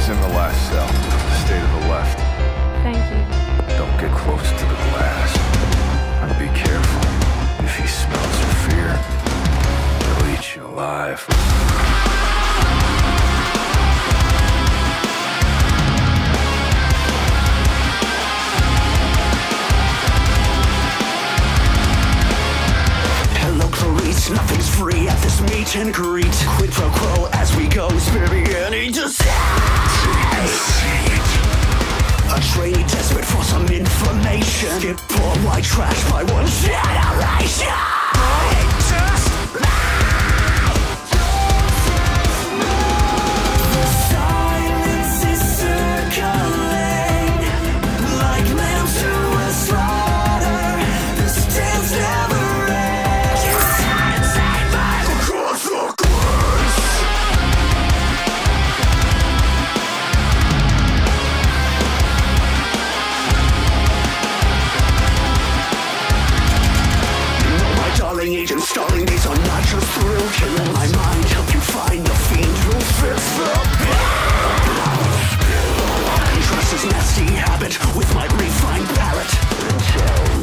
He's in the last cell. Stay to the left. Thank you. Don't get close to the glass. And be careful. If he smells your fear, he'll eat you alive. Nothing's free at this meet and greet. Quid pro quo as we go, spirit beginning to A trainee desperate for some information. Skip poor white trash by one generation. Stalling these are not just thrill killing. My mind help you find the fiend who fits the bill. Contrast his nasty habit with my refined palate.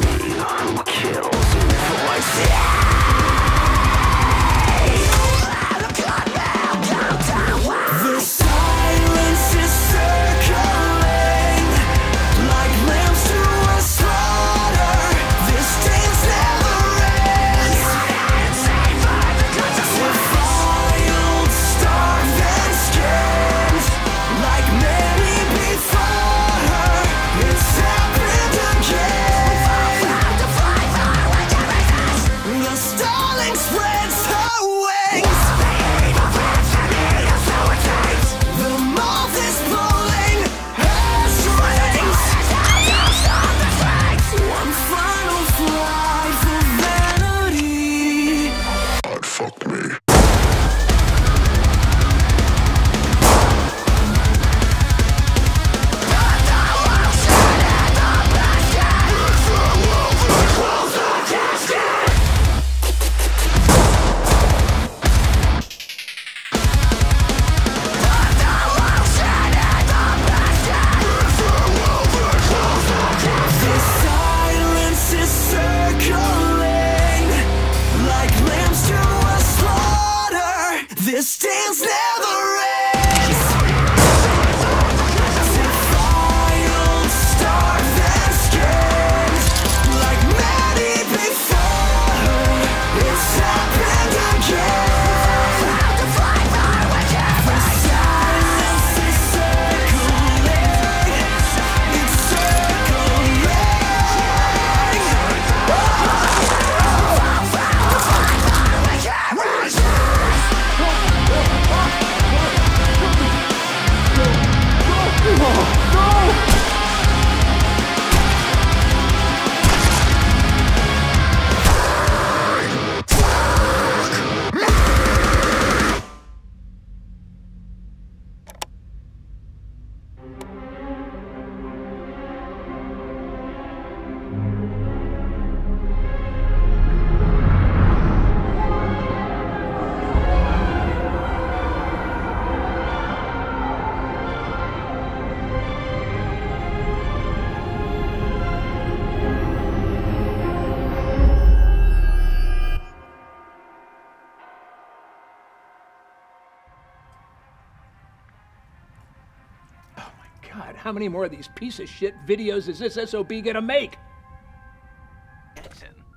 This dance never how many more of these piece of shit videos is this SOB gonna make?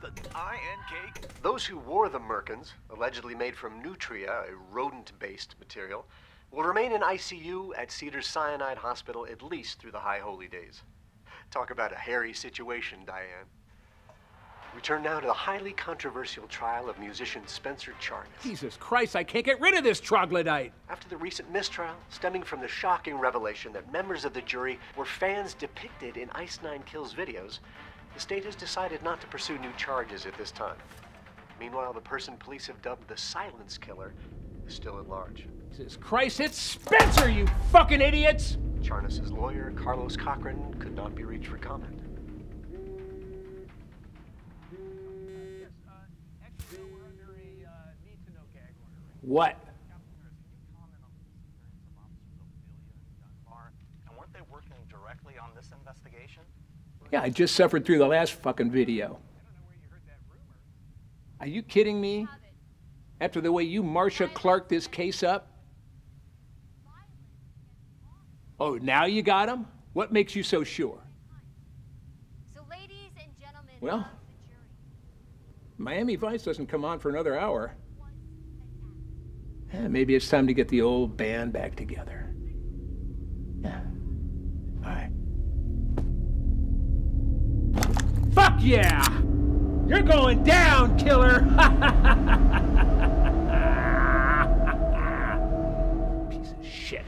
The INK. Those who wore the Merkins, allegedly made from nutria, a rodent-based material, will remain in ICU at Cedars Cyanide Hospital at least through the High Holy Days. Talk about a hairy situation, Diane. We turn now to the highly controversial trial of musician Spencer Charnas. Jesus Christ, I can't get rid of this troglodyte. After the recent mistrial, stemming from the shocking revelation that members of the jury were fans depicted in Ice Nine Kills videos, the state has decided not to pursue new charges at this time. Meanwhile, the person police have dubbed the Silence Killer is still at large. Jesus Christ, it's Spencer, you fucking idiots! Charnas' lawyer, Carlos Cochran, could not be reached for comment. Investigation? Yeah, I just suffered through the last fucking video. Are you kidding me? After the way you Marcia Clark this case up? Oh, now you got him? What makes you so sure? Well. Miami Vice doesn't come on for another hour. Eh, maybe it's time to get the old band back together. Yeah. All right. Fuck yeah! You're going down, killer! Piece of shit.